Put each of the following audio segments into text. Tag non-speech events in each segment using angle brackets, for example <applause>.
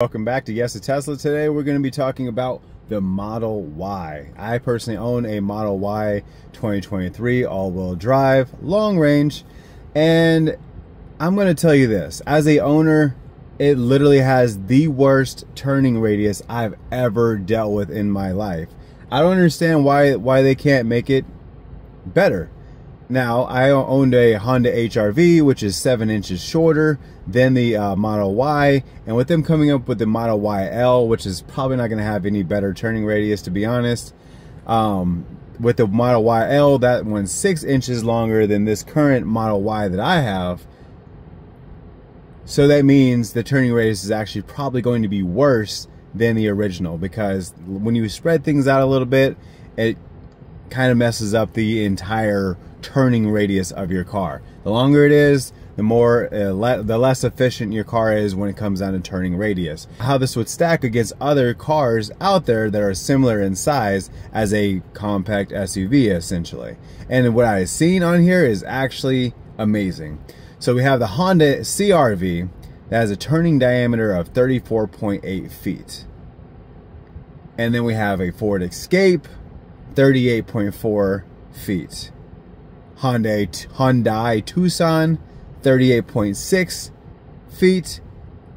Welcome back to Yes A Tesla. Today we're going to be talking about the Model Y. I personally own a Model Y 2023 all-wheel drive, long range, and I'm going to tell you this. As a owner, it literally has the worst turning radius I've ever dealt with in my life. I don't understand why why they can't make it better. Now, I owned a Honda HRV, which is seven inches shorter than the uh, Model Y. And with them coming up with the Model YL, which is probably not going to have any better turning radius, to be honest. Um, with the Model YL, that one's six inches longer than this current Model Y that I have. So that means the turning radius is actually probably going to be worse than the original because when you spread things out a little bit, it kind of messes up the entire turning radius of your car. The longer it is, the more uh, le the less efficient your car is when it comes down to turning radius. How this would stack against other cars out there that are similar in size as a compact SUV essentially. And what I've seen on here is actually amazing. So we have the Honda CRV that has a turning diameter of 34.8 feet. And then we have a Ford Escape, 38.4 feet. Hyundai, Hyundai Tucson, 38.6 feet,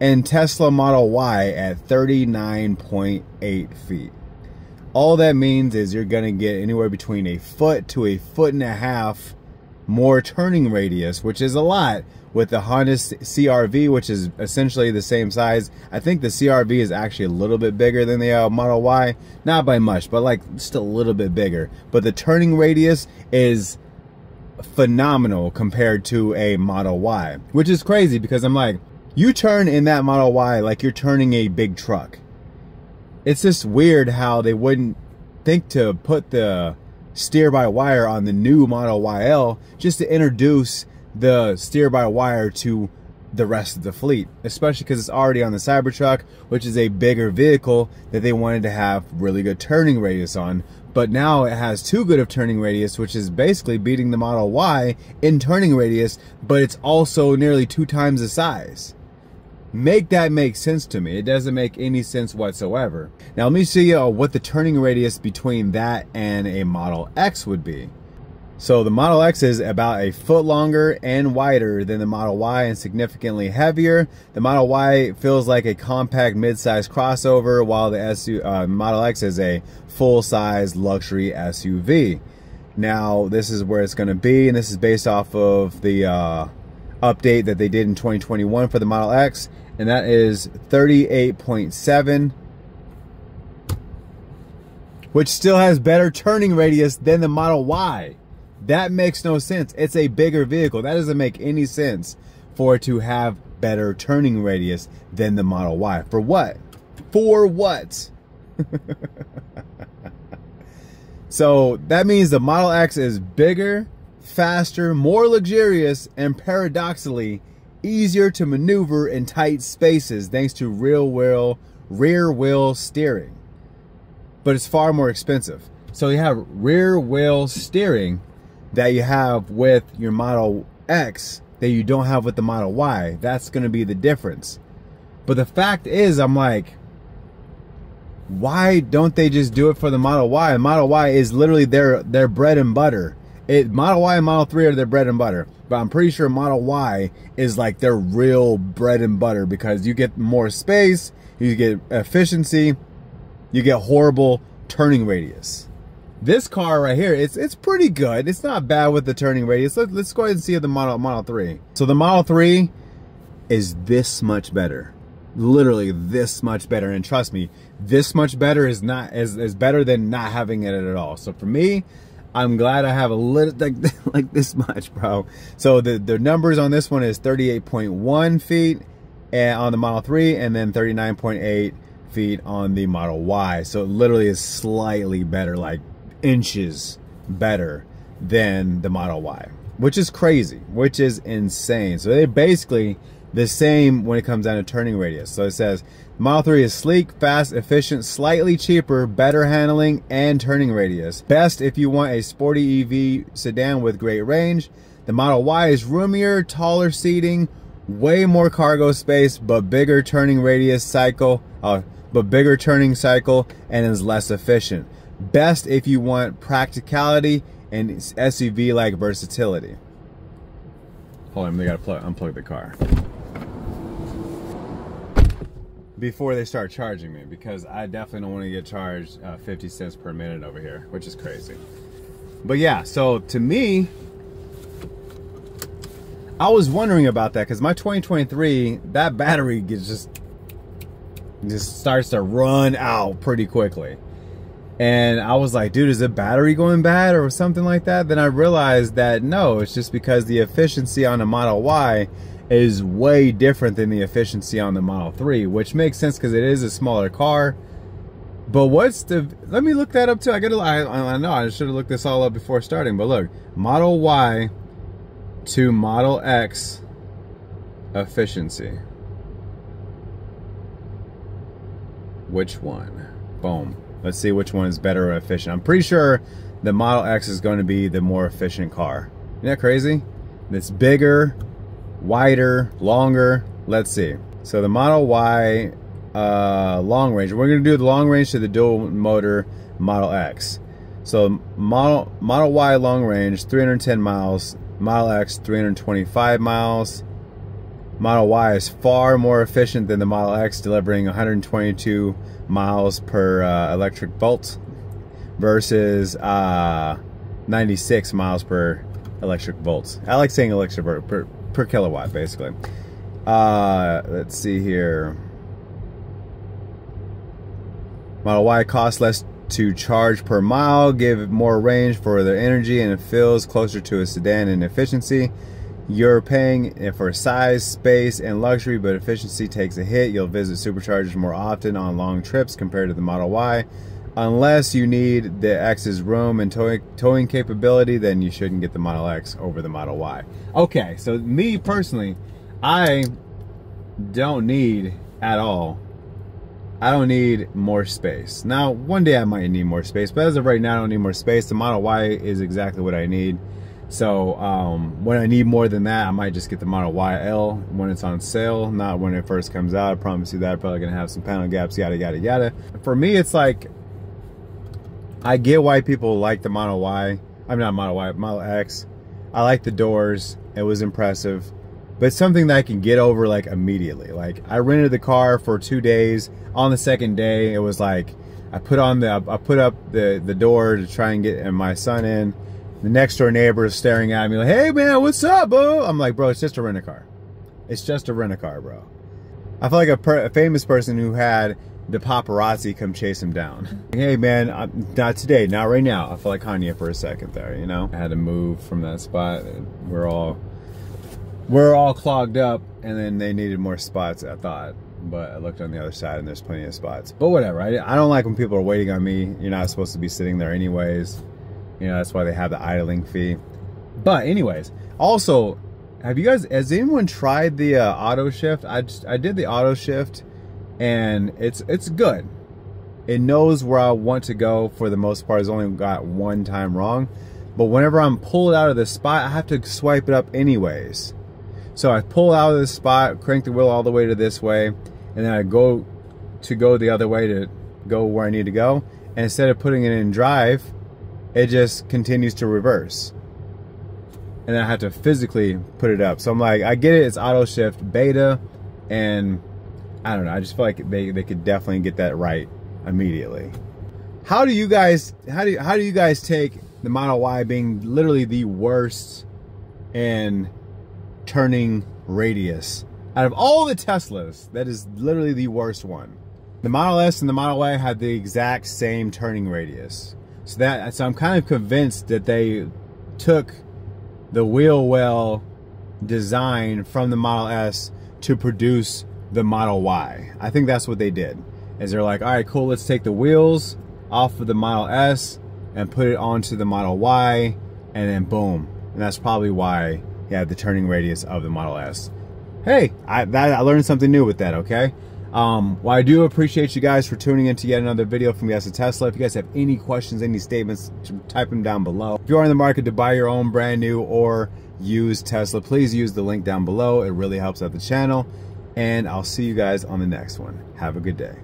and Tesla Model Y at 39.8 feet. All that means is you're going to get anywhere between a foot to a foot and a half more turning radius, which is a lot with the Honda CRV, which is essentially the same size. I think the CRV is actually a little bit bigger than the uh, Model Y. Not by much, but like just a little bit bigger. But the turning radius is phenomenal compared to a Model Y, which is crazy because I'm like, you turn in that Model Y like you're turning a big truck. It's just weird how they wouldn't think to put the steer by wire on the new Model YL just to introduce the steer by wire to the rest of the fleet, especially because it's already on the Cybertruck, which is a bigger vehicle that they wanted to have really good turning radius on. But now it has too good of turning radius, which is basically beating the Model Y in turning radius, but it's also nearly two times the size. Make that make sense to me. It doesn't make any sense whatsoever. Now let me see uh, what the turning radius between that and a Model X would be. So the Model X is about a foot longer and wider than the Model Y and significantly heavier. The Model Y feels like a compact mid-size crossover while the SU, uh, Model X is a full-size luxury SUV. Now this is where it's going to be and this is based off of the uh, update that they did in 2021 for the Model X and that is 38.7 which still has better turning radius than the Model Y. That makes no sense. It's a bigger vehicle. That doesn't make any sense for it to have better turning radius than the Model Y. For what? For what? <laughs> so that means the Model X is bigger, faster, more luxurious, and paradoxically easier to maneuver in tight spaces thanks to rear wheel, rear wheel steering. But it's far more expensive. So you have rear wheel steering that you have with your Model X that you don't have with the Model Y. That's going to be the difference. But the fact is, I'm like, why don't they just do it for the Model Y? Model Y is literally their their bread and butter. It Model Y and Model 3 are their bread and butter, but I'm pretty sure Model Y is like their real bread and butter because you get more space, you get efficiency, you get horrible turning radius. This car right here, it's it's pretty good. It's not bad with the turning radius. Let, us go ahead and see the Model Model 3. So the Model 3 is this much better. Literally this much better. And trust me, this much better is not is, is better than not having it at all. So for me, I'm glad I have a little <laughs> like, like this much, bro. So the, the numbers on this one is 38.1 feet and on the Model 3 and then 39.8 feet on the Model Y. So it literally is slightly better, like inches better than the Model Y, which is crazy, which is insane. So they're basically the same when it comes down to turning radius. So it says Model 3 is sleek, fast, efficient, slightly cheaper, better handling, and turning radius. Best if you want a sporty EV sedan with great range. The Model Y is roomier, taller seating, way more cargo space, but bigger turning radius cycle, uh, but bigger turning cycle and is less efficient. Best if you want practicality and SUV-like versatility. Hold on, they gotta plug, unplug the car. Before they start charging me, because I definitely don't want to get charged uh, 50 cents per minute over here, which is crazy. But yeah, so to me, I was wondering about that because my 2023, that battery just just starts to run out pretty quickly. And I was like, dude, is the battery going bad or something like that? Then I realized that no, it's just because the efficiency on the Model Y is way different than the efficiency on the Model 3, which makes sense because it is a smaller car. But what's the, let me look that up too. I gotta, I, I know I should have looked this all up before starting, but look, Model Y to Model X efficiency. Which one? Boom. Let's see which one is better or efficient. I'm pretty sure the Model X is going to be the more efficient car. Isn't that crazy? It's bigger, wider, longer. Let's see. So the Model Y uh, long range. We're going to do the long range to the dual motor Model X. So Model Model Y long range, 310 miles. Model X, 325 miles. Model Y is far more efficient than the Model X, delivering 122 miles per uh, electric volt versus uh, 96 miles per electric volts. I like saying electric per, per, per kilowatt, basically. Uh, let's see here. Model Y costs less to charge per mile, give more range for their energy, and it feels closer to a sedan in efficiency. You're paying for size, space, and luxury, but efficiency takes a hit. You'll visit superchargers more often on long trips compared to the Model Y. Unless you need the X's room and towing, towing capability, then you shouldn't get the Model X over the Model Y. Okay, so me personally, I don't need at all I don't need more space. Now, one day I might need more space, but as of right now, I don't need more space. The Model Y is exactly what I need. So um, when I need more than that, I might just get the Model YL when it's on sale, not when it first comes out. I promise you that. Probably gonna have some panel gaps, yada yada yada. For me, it's like I get why people like the Model Y. I'm not Model Y, Model X. I like the doors. It was impressive, but something that I can get over like immediately. Like I rented the car for two days. On the second day, it was like I put on the I put up the the door to try and get my son in the next door neighbor is staring at me like, hey man, what's up, bro? I'm like, bro, it's just a rent a car. It's just a rent a car, bro. I feel like a, per, a, famous person who had the paparazzi come chase him down. hey man, I'm, not today, not right now. I feel like Kanye for a second there, you know? I had to move from that spot. We're all we're all clogged up and then they needed more spots, I thought. But I looked on the other side and there's plenty of spots. But whatever, I, I don't like when people are waiting on me. You're not supposed to be sitting there anyways. You know, that's why they have the idling fee. But anyways, also, have you guys, has anyone tried the uh, auto shift? I just, I did the auto shift and it's, it's good. It knows where I want to go for the most part. It's only got one time wrong. But whenever I'm pulled out of the spot, I have to swipe it up anyways. So I pull out of the spot, crank the wheel all the way to this way, and then I go to go the other way to go where I need to go. And instead of putting it in drive, it just continues to reverse. And I have to physically put it up. So I'm like, I get it, it's auto shift beta, and I don't know, I just feel like they, they could definitely get that right immediately. How do you guys how do you, how do you guys take the Model Y being literally the worst in turning radius out of all the Teslas? That is literally the worst one. The Model S and the Model Y have the exact same turning radius. So that so I'm kind of convinced that they took the wheel well design from the Model S to produce the Model Y. I think that's what they did. Is they're like, all right, cool, let's take the wheels off of the Model S and put it onto the Model Y, and then boom. And that's probably why you have the turning radius of the Model S. Hey, I, that, I learned something new with that, okay? Um, well, I do appreciate you guys for tuning in to yet another video from Yes A Tesla. If you guys have any questions, any statements, type them down below. If you are in the market to buy your own brand new or used Tesla, please use the link down below. It really helps out the channel. And I'll see you guys on the next one. Have a good day.